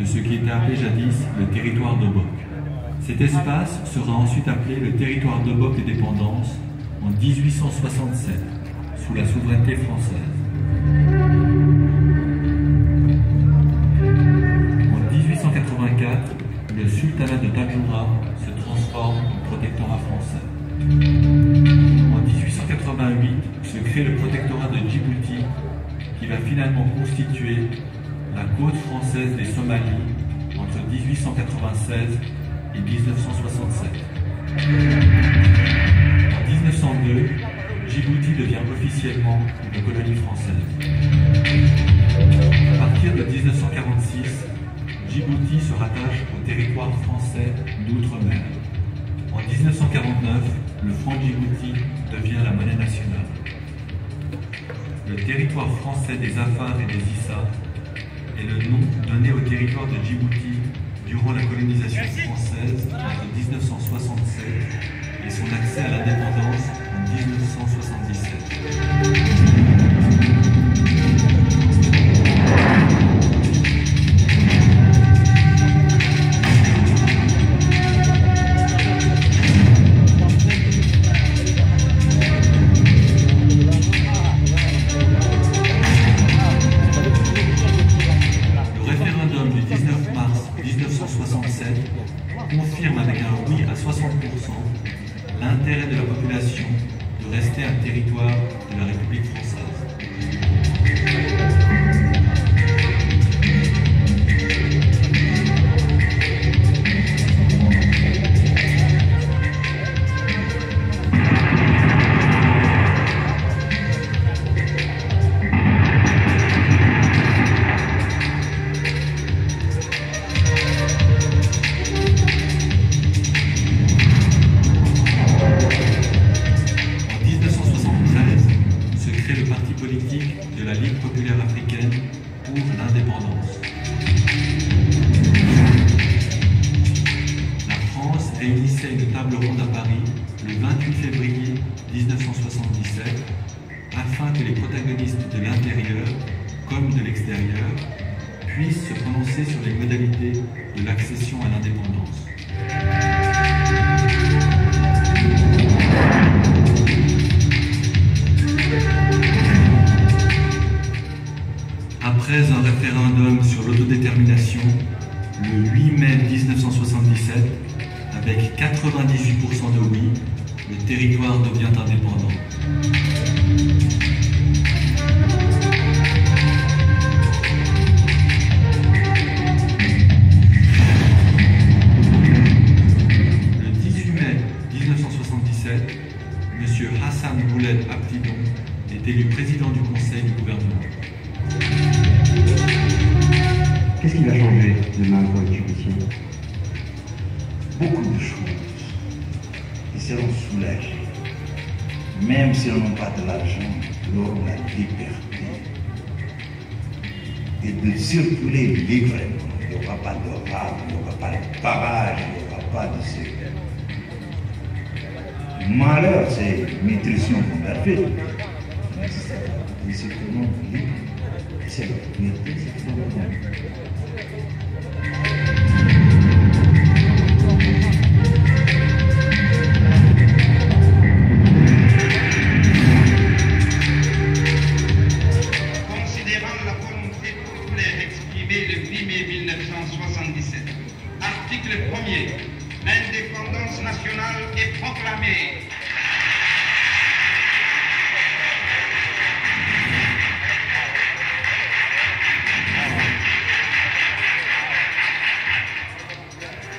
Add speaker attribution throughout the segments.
Speaker 1: de ce qui était appelé jadis le territoire d'Oboc. Cet espace sera ensuite appelé le territoire d'Oboc et dépendance en 1867, sous la souveraineté française. En 1884, le sultanat de Tajoura se transforme en protectorat français. En 1888 se crée le protectorat de Djibouti qui va finalement constituer la côte française des Somalies entre 1896 et 1967. En 1902, Djibouti devient officiellement une colonie française. À partir de 1946, Djibouti se rattache au territoire français d'outre-mer. En 1949, le franc Djibouti devient la monnaie nationale. Le territoire français des Afars et des Issa est le nom donné au territoire de Djibouti durant la colonisation française entre 1967 et son accès à l'indépendance en 1977. L'intérêt de la population de rester un territoire ronde à Paris le 28 février 1977 afin que les protagonistes de l'intérieur comme de l'extérieur puissent se prononcer sur les modalités de l'accession à l'indépendance. Après un référendum sur l'autodétermination, le 8 mai 1977, avec 98% de oui, le territoire devient indépendant. Le 18 mai 1977, M. Hassan Bouled Abdidon est élu président du Conseil du gouvernement.
Speaker 2: Qu'est-ce qui va changer demain pour les
Speaker 3: beaucoup de choses. Ils seront soulagés. Même si on n'a pas de l'argent, ils auront la liberté. Et de circuler librement. Il n'y aura pas de rab, il n'y aura pas de barrage, il n'y aura pas de ce. Malheur, c'est nutrition fait. Mais c'est libre. C'est la liberté, c'est
Speaker 4: Nationale est proclamée.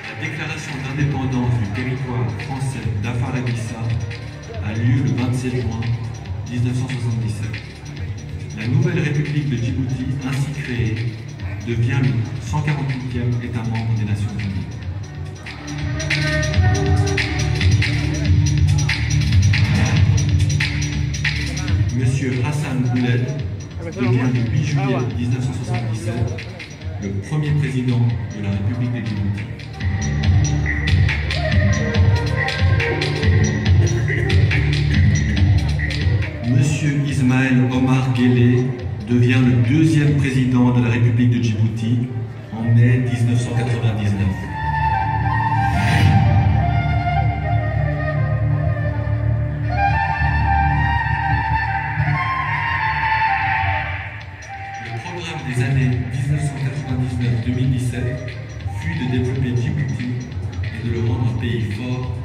Speaker 1: La déclaration d'indépendance du territoire français d'Afar-Ebissa a lieu le 27 juin 1977. La nouvelle République de Djibouti, ainsi créée, devient le 148e État membre des Nations Unies. Monsieur Hassan Bouled, devient le 8 juillet ah, 1977 le premier président de la République des Djibouti. Monsieur Ismaël Omar Guélé devient le deuxième président de la République de Djibouti en mai 1999. 2019-2017 fut de développer Djibouti et de le rendre un pays fort